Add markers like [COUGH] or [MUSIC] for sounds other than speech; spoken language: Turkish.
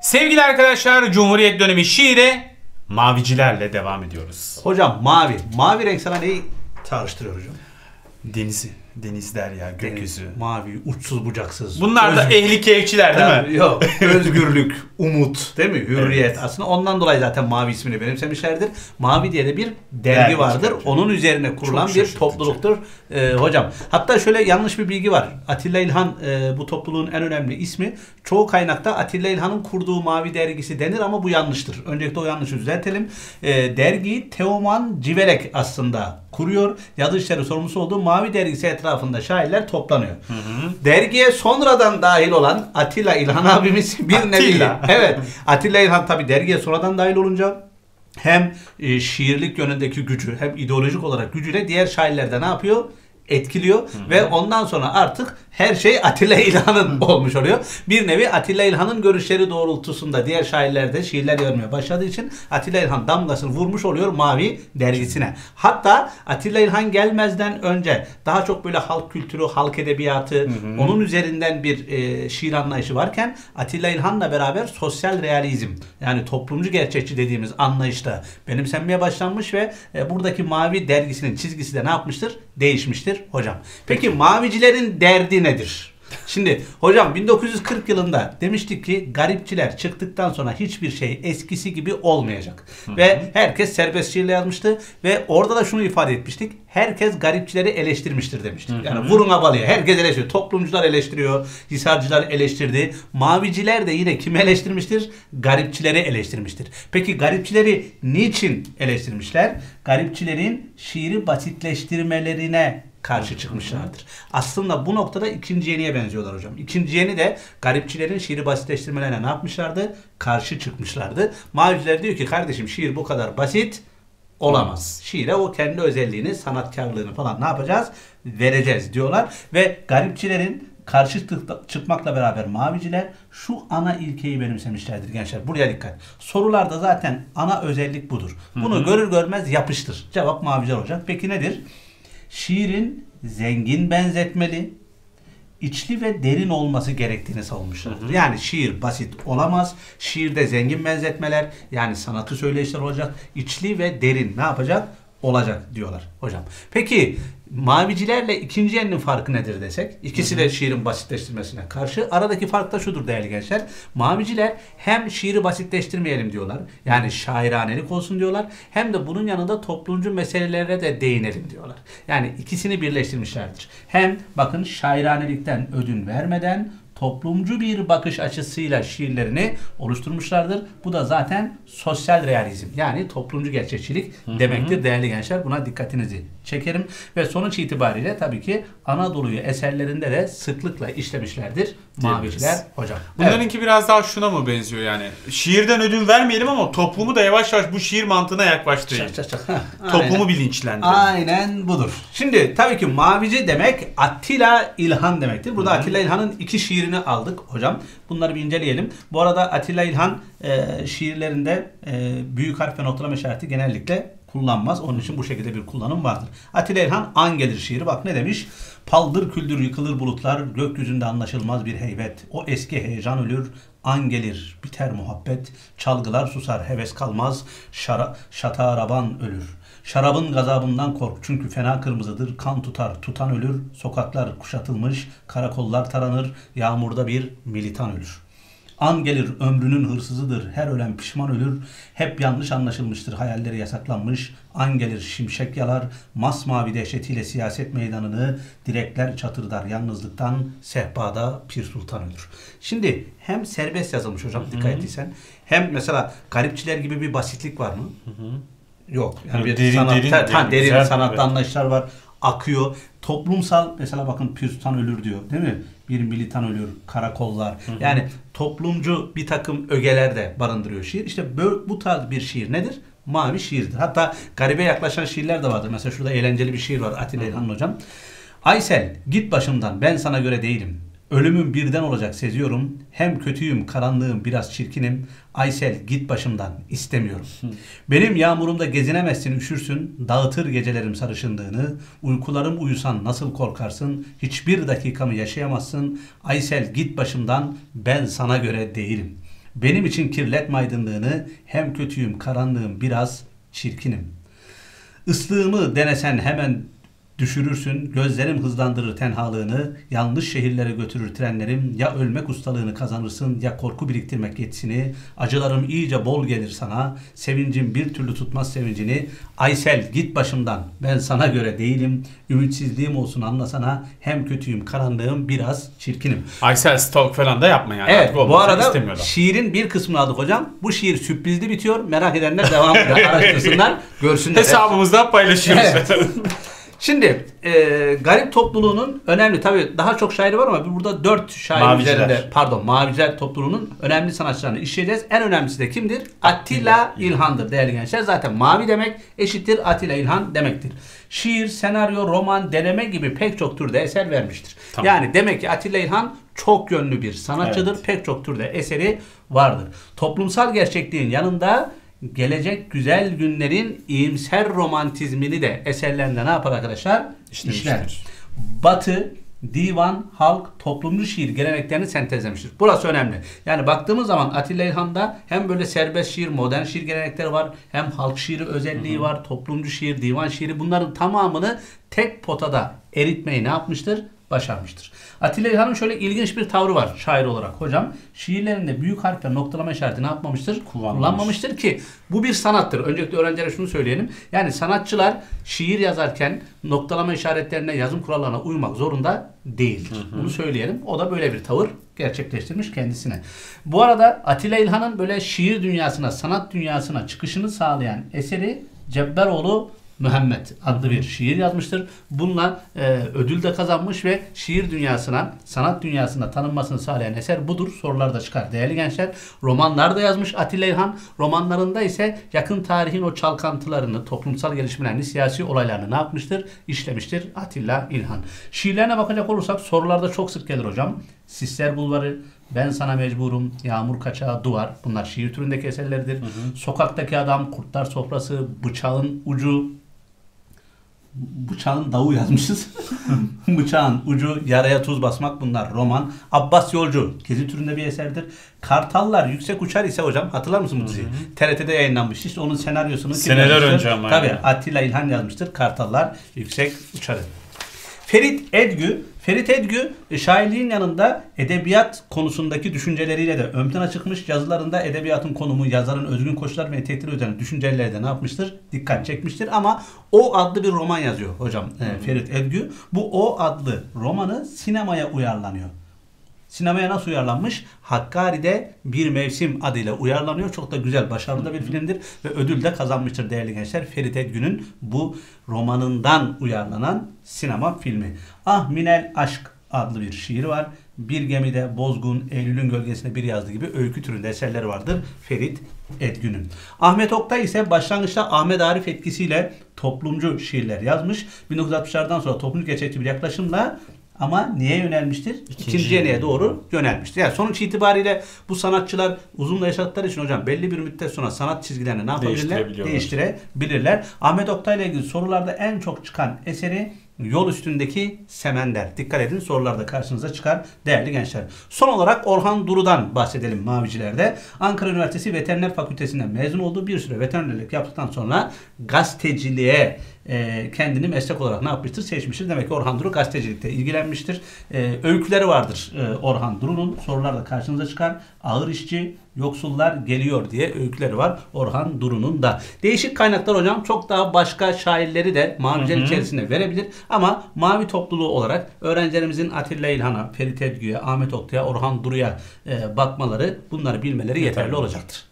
Sevgili arkadaşlar Cumhuriyet dönemi şiiri mavicilerle devam ediyoruz. Hocam mavi. Mavi renk sana neyi çağrıştırıyor hocam? Denizi, deniz derya, gökyüzü. Mavi, uçsuz bucaksız. Bunlar da ehli keyifçiler değil mi? Yok. [LAUGHS] Özgürlük, umut, değil mi? Hürriyet. Aslında ondan dolayı zaten mavi ismini benimsemişlerdir. Mavi diye de bir dergi, Dergi vardır. çıkartıyor. Onun üzerine kurulan Çok bir topluluktur Ee, hocam. Hatta şöyle yanlış bir bilgi var. Atilla İlhan e, bu topluluğun en önemli ismi. Çoğu kaynakta Atilla İlhan'ın kurduğu Mavi dergisi denir ama bu yanlıştır. Öncelikle o yanlışı düzeltelim. Ee, dergiyi Teoman Civelek aslında kuruyor. Yazı işleri sorumlusu olduğu Mavi dergisi etrafında şairler toplanıyor. Dergiye sonradan dahil olan Atilla İlhan abimiz bir nevi. Evet. Atilla İlhan tabi dergiye sonradan dahil olunca hem e, şiirlik yönündeki gücü hem ideolojik olarak gücüyle diğer şairlerde ne yapıyor? Etkiliyor ve ondan sonra artık her şey Atilla İlhan'ın olmuş oluyor. Bir nevi Atilla İlhan'ın görüşleri doğrultusunda diğer şairler de şiirler yazmaya başladığı için Atilla İlhan damgasını vurmuş oluyor Mavi dergisine. Hatta Atilla İlhan gelmezden önce daha çok böyle halk kültürü, halk edebiyatı onun üzerinden bir e, şiir anlayışı varken Atilla İlhan'la beraber sosyal realizm yani toplumcu gerçekçi dediğimiz anlayışta benimsenmeye başlanmış ve e, buradaki Mavi dergisinin çizgisi de ne yapmıştır? Değişmiştir hocam. Peki mavicilerin derdi nedir? Şimdi hocam 1940 yılında demiştik ki garipçiler çıktıktan sonra hiçbir şey eskisi gibi olmayacak. Ve herkes serbest şiirle yazmıştı ve orada da şunu ifade etmiştik. Herkes garipçileri eleştirmiştir demiştik. Yani vurun abalıya. Herkes eleştiriyor. Toplumcular eleştiriyor. Hisarcılar eleştirdi. Maviciler de yine kimi eleştirmiştir? Garipçileri eleştirmiştir. Peki garipçileri niçin eleştirmişler? Garipçilerin şiiri basitleştirmelerine karşı çıkmışlardır. Aslında bu noktada ikinci yeniye benziyorlar hocam. İkinci yeni de garipçilerin şiiri basitleştirmelerine ne yapmışlardı? Karşı çıkmışlardı. Maviciler diyor ki kardeşim şiir bu kadar basit olamaz. Şiire o kendi özelliğini, sanatkarlığını falan ne yapacağız? Vereceğiz diyorlar. Ve garipçilerin karşı çıkmakla beraber maviciler şu ana ilkeyi benimsemişlerdir gençler. Buraya dikkat. Sorularda zaten ana özellik budur. Bunu görür görmez yapıştır. Cevap maviciler olacak. Peki nedir? Şiirin zengin benzetmeli, içli ve derin olması gerektiğini savunmuşlardır. Yani şiir basit olamaz. Şiirde zengin benzetmeler yani sanatı söyleyişler olacak. İçli ve derin ne yapacak? Olacak diyorlar hocam. Peki mavicilerle ikinci yeninin farkı nedir desek? İkisi de şiirin basitleştirmesine karşı. Aradaki fark da şudur değerli gençler. Maviciler hem şiiri basitleştirmeyelim diyorlar. Yani şairanelik olsun diyorlar. Hem de bunun yanında toplumcu meselelere de değinelim diyorlar. Yani ikisini birleştirmişlerdir. Hem bakın şairanelikten ödün vermeden toplumcu bir bakış açısıyla şiirlerini oluşturmuşlardır. Bu da zaten sosyal realizm yani toplumcu gerçekçilik demektir değerli gençler. Buna dikkatinizi çekerim ve sonuç itibariyle tabii ki Anadolu'yu eserlerinde de sıklıkla işlemişlerdir maviciler hocam. Bunlarınki biraz daha şuna mı benziyor yani? Şiirden ödün vermeyelim ama toplumu da yavaş yavaş bu şiir mantığına yaklaştırayım. Çak çak çak. [LAUGHS] Toplumu bilinçlendirelim. Aynen budur. Şimdi tabii ki mavici demek Attila İlhan demektir. Burada Attila İlhan'ın iki şiirini aldık hocam. Bunları bir inceleyelim. Bu arada Attila İlhan e, şiirlerinde e, büyük harf ve noktalama işareti genellikle kullanmaz. Onun için bu şekilde bir kullanım vardır. Atilla İlhan An gelir şiiri bak ne demiş? Paldır küldür yıkılır bulutlar, gökyüzünde anlaşılmaz bir heybet. O eski heyecan ölür, an gelir, biter muhabbet. Çalgılar susar, heves kalmaz, şara, şataraban ölür. Şarabın gazabından kork çünkü fena kırmızıdır. Kan tutar, tutan ölür. Sokaklar kuşatılmış, karakollar taranır. Yağmurda bir militan ölür. An gelir ömrünün hırsızıdır. Her ölen pişman ölür. Hep yanlış anlaşılmıştır. Hayalleri yasaklanmış. An gelir şimşek yalar. Masmavi dehşetiyle siyaset meydanını direkler çatırdar. Yalnızlıktan sehpada pir sultan ölür. Şimdi hem serbest yazılmış hocam dikkat ettiysen. Hem mesela garipçiler gibi bir basitlik var mı? Yok. Yani bir derin, sanat, derin, ta- derin, derin güzel, sanatlı evet. anlayışlar var. Akıyor. Toplumsal mesela bakın Pürstan ölür diyor değil mi? Bir militan ölür, karakollar. Yani toplumcu bir takım ögeler de barındırıyor şiir. İşte bu, bu tarz bir şiir nedir? Mavi şiirdir. Hatta garibe yaklaşan şiirler de vardır. Mesela şurada eğlenceli bir şiir var Atilla İlhan hocam. Aysel git başımdan ben sana göre değilim. Ölümüm birden olacak seziyorum. Hem kötüyüm, karanlığım, biraz çirkinim. Aysel git başımdan istemiyorum. Benim yağmurumda gezinemezsin, üşürsün. Dağıtır gecelerim sarışınlığını. Uykularım uyusan nasıl korkarsın? Hiçbir dakikamı yaşayamazsın. Aysel git başımdan ben sana göre değilim. Benim için kirletme aydınlığını, hem kötüyüm, karanlığım, biraz çirkinim. Islığımı denesen hemen düşürürsün, gözlerim hızlandırır tenhalığını, yanlış şehirlere götürür trenlerim, ya ölmek ustalığını kazanırsın, ya korku biriktirmek yetisini, acılarım iyice bol gelir sana, sevincim bir türlü tutmaz sevincini, Aysel git başımdan, ben sana göre değilim, ümitsizliğim olsun anlasana, hem kötüyüm, karanlığım, biraz çirkinim. Aysel stalk falan da yapma yani. Evet bu arada şiirin bir kısmını aldık hocam. Bu şiir sürprizli bitiyor. Merak edenler devam [LAUGHS] araştırsınlar, görsünler. Hesabımızda paylaşıyoruz. Evet. [LAUGHS] Şimdi e, garip topluluğunun önemli tabi daha çok şairi var ama burada dört şair Maviciler. üzerinde pardon Maviciler topluluğunun önemli sanatçılarını işleyeceğiz. En önemlisi de kimdir? Attila İlhan'dır değerli gençler. Zaten mavi demek eşittir Attila İlhan demektir. Şiir, senaryo, roman, deneme gibi pek çok türde eser vermiştir. Tamam. Yani demek ki Attila İlhan çok yönlü bir sanatçıdır. Pek çok türde eseri vardır. Toplumsal gerçekliğin yanında gelecek güzel günlerin iyimser romantizmini de eserlerinde ne yapar arkadaşlar? İşlemiştir. İşler. Batı, divan, halk, toplumcu şiir geleneklerini sentezlemiştir. Burası önemli. Yani baktığımız zaman Atilla İlhan'da hem böyle serbest şiir, modern şiir gelenekleri var, hem halk şiiri özelliği var, toplumcu şiir, divan şiiri bunların tamamını tek potada eritmeyi ne yapmıştır? Başarmıştır. Atilla İlhan'ın şöyle ilginç bir tavrı var şair olarak hocam. Şiirlerinde büyük harfle noktalama işareti ne yapmamıştır? Kullanmamış. Kullanmamıştır ki bu bir sanattır. Öncelikle öğrencilere şunu söyleyelim. Yani sanatçılar şiir yazarken noktalama işaretlerine, yazım kurallarına uymak zorunda değildir. Bunu söyleyelim. O da böyle bir tavır gerçekleştirmiş kendisine. Bu arada Atilla İlhan'ın böyle şiir dünyasına, sanat dünyasına çıkışını sağlayan eseri Cebberoğlu Muhammed adlı bir şiir yazmıştır. Bununla e, ödül de kazanmış ve şiir dünyasına, sanat dünyasına tanınmasını sağlayan eser budur. Sorular da çıkar değerli gençler. Romanlar da yazmış Atilla İlhan. Romanlarında ise yakın tarihin o çalkantılarını, toplumsal gelişmelerini, siyasi olaylarını ne yapmıştır? İşlemiştir Atilla İlhan. Şiirlerine bakacak olursak sorularda çok sık gelir hocam. Sisler Bulvarı, Ben Sana Mecburum, Yağmur Kaçağı, Duvar. Bunlar şiir türündeki eserlerdir. Sokaktaki Adam, Kurtlar Sofrası, Bıçağın Ucu, Bıçağın dağı yazmışız. [LAUGHS] Bıçağın ucu, yaraya tuz basmak bunlar roman. Abbas Yolcu, gezi türünde bir eserdir. Kartallar yüksek uçar ise hocam hatırlar mısın bu diziyi? TRT'de yayınlanmış. İşte onun senaryosunu kim Seneler önce ama Tabii yani. Atilla İlhan yazmıştır. Kartallar yüksek uçarı. Ferit Edgü, Ferit Edgü e, şairliğin yanında edebiyat konusundaki düşünceleriyle de ön plana çıkmış. Yazılarında edebiyatın konumu, yazarın özgün koşullar ve tehditleri üzerine düşünceleri de ne yapmıştır? Dikkat çekmiştir ama O adlı bir roman yazıyor hocam e, Ferit Edgü. Bu O adlı romanı sinemaya uyarlanıyor. Sinemaya nasıl uyarlanmış? Hakkari'de Bir Mevsim adıyla uyarlanıyor. Çok da güzel, başarılı da bir filmdir ve ödül de kazanmıştır değerli gençler. Ferit Edgün'ün bu romanından uyarlanan sinema filmi. Ah Minel Aşk adlı bir şiir var. Bir gemide Bozgun, Eylül'ün gölgesinde bir yazdığı gibi öykü türünde eserleri vardır Ferit Edgün'ün. Ahmet Oktay ise başlangıçta Ahmet Arif etkisiyle toplumcu şiirler yazmış. 1960'lardan sonra toplumcu gerçekçi bir yaklaşımla ama niye yönelmiştir? İkinci İkinci yeneye doğru yönelmiştir. Yani sonuç itibariyle bu sanatçılar uzun yaşadıkları için hocam belli bir müddet sonra sanat çizgilerini ne yapabilirler? Değiştirebilirler. Ahmet Oktay ile ilgili sorularda en çok çıkan eseri Yol üstündeki semender. Dikkat edin sorularda karşınıza çıkar değerli gençler. Son olarak Orhan Duru'dan bahsedelim Mavicilerde. Ankara Üniversitesi Veteriner Fakültesinden mezun olduğu bir süre veterinerlik yaptıktan sonra gazeteciliğe e, kendini meslek olarak ne yapmıştır? Seçmiştir. Demek ki Orhan Duru gazetecilikte ilgilenmiştir. E, öyküleri vardır e, Orhan Duru'nun. Sorularda karşınıza çıkar. Ağır işçi, yoksullar geliyor diye öyküleri var Orhan Duru'nun da. Değişik kaynaklar hocam çok daha başka şairleri de Maviciler içerisinde verebilir. Ama Mavi topluluğu olarak öğrencilerimizin Atilla İlhan'a, Ferit Edgü'ye, Ahmet Oktay'a, Orhan Duru'ya e, bakmaları, bunları bilmeleri yeterli Yeterli. olacaktır.